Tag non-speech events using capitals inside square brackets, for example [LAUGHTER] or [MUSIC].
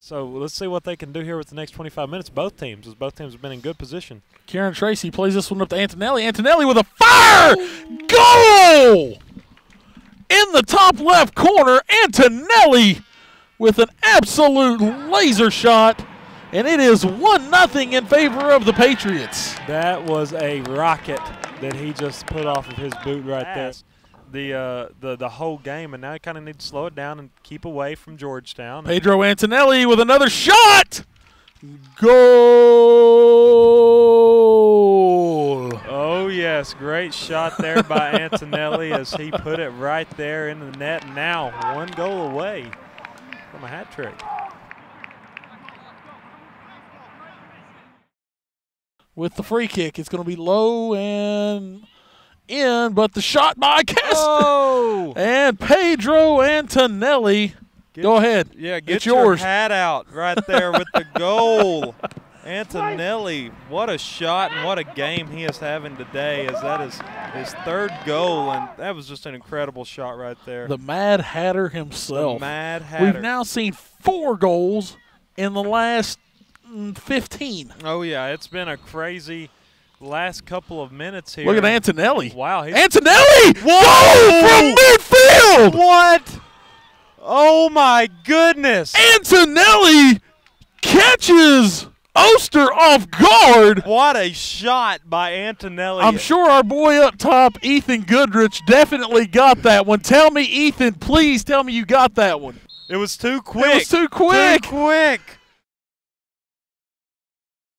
So let's see what they can do here with the next 25 minutes. Both teams, as both teams have been in good position. Karen Tracy plays this one up to Antonelli. Antonelli with a fire goal in the top left corner. Antonelli with an absolute laser shot, and it is one nothing in favor of the Patriots. That was a rocket that he just put off of his boot right there. The uh, the the whole game, and now he kind of need to slow it down and keep away from Georgetown. Pedro Antonelli with another shot. Goal! Oh yes, great shot there by [LAUGHS] Antonelli as he put it right there in the net. Now one goal away from a hat trick. With the free kick, it's going to be low and in, but the shot by [LAUGHS] Kester Oh! and Pedro Antonelli. Get- Go ahead. Yeah, get It's your yours. hat out right there with the [LAUGHS] goal. Antonelli, what a shot and what a game he is having today as that is his third goal and that was just an incredible shot right there. The Mad Hatter himself. The himself. Mad Hatter. We've now seen four goals in the last mm, 15. oh yeah, it's been a crazy last couple of minutes here. Look at Antonelli. Wow, Antonelli! Whoa! Goal from midfield! What? Oh my goodness! Antonelli catches Oster off guard. What a shot by Antonelli. I'm sure our boy up top, Ethan Goodrich, definitely got that one. Tell me, Ethan, please tell me you got that one. it was too quick. It was too quick. Too quick.